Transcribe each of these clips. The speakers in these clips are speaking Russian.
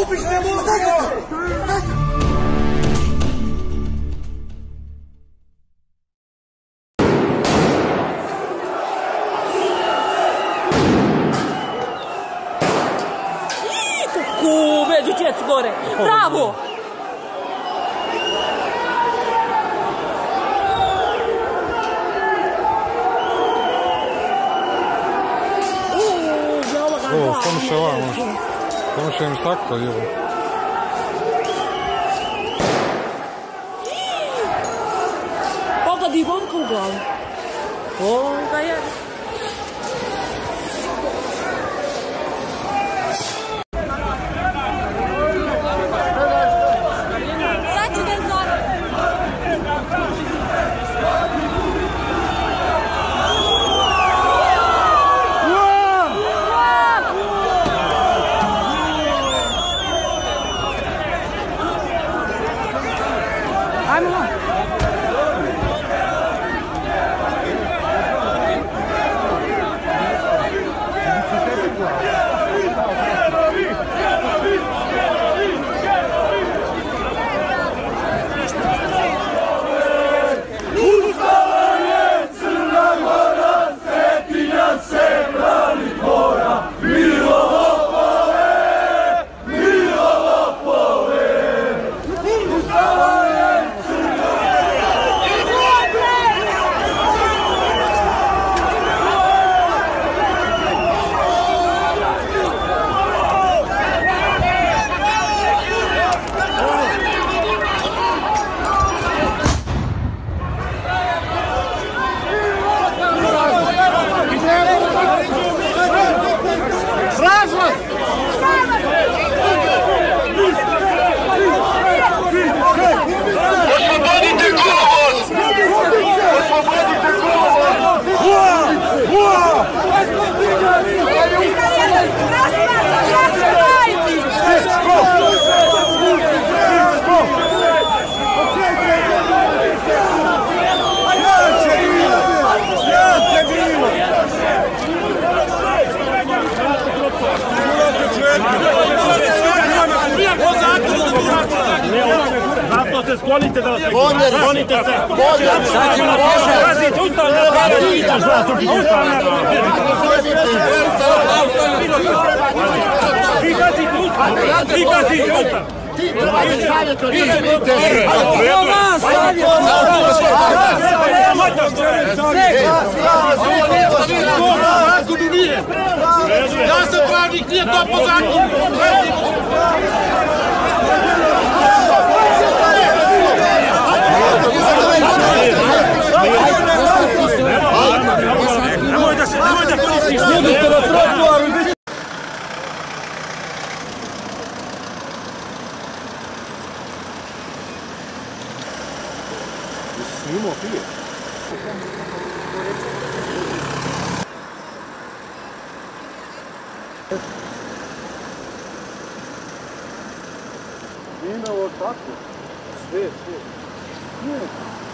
o bicho na minha Bravo! Oh, vamos chamar. Konuşayım sak da yiyorum. Papa di buon cuore. I'm on. Zato se sklonite da se sklonite se. Pazite, ustavno Vi gazite ustav. Vi gazite ustav. Ja sam pravnik, nije to po zakonu! Nemoj da se, nemoj da koristiš. Ime ovo tako. Sve, sve. Good.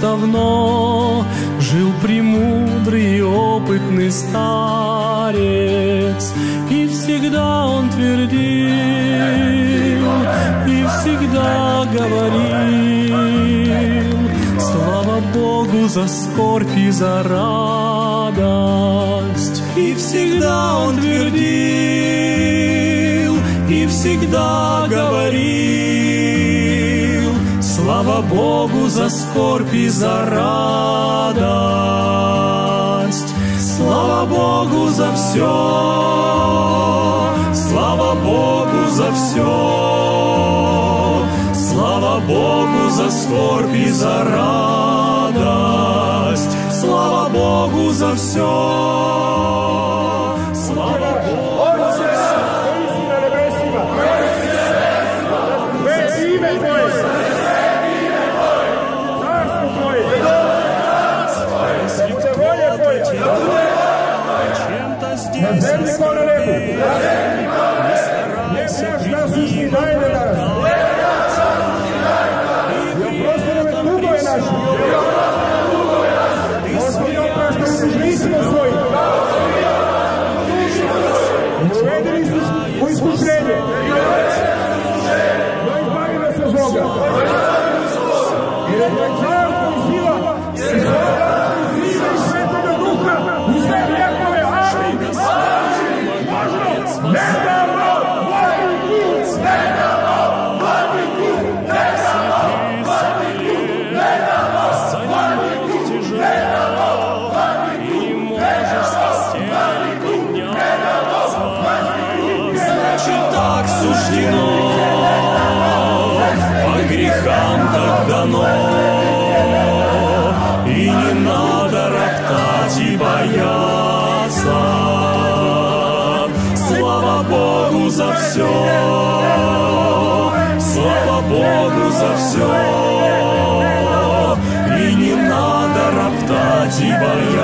Давно Жил премудрый и опытный старец. И всегда он твердил, и всегда говорил Слава Богу за скорбь и за радость И всегда он твердил, и всегда говорил Слава Богу за скорбь и за радость. Слава Богу за все Слава Богу за все Слава Богу за скорбь и за радость. Слава Богу за все Yes, yes ist 千葉よ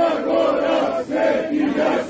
Santa Cora,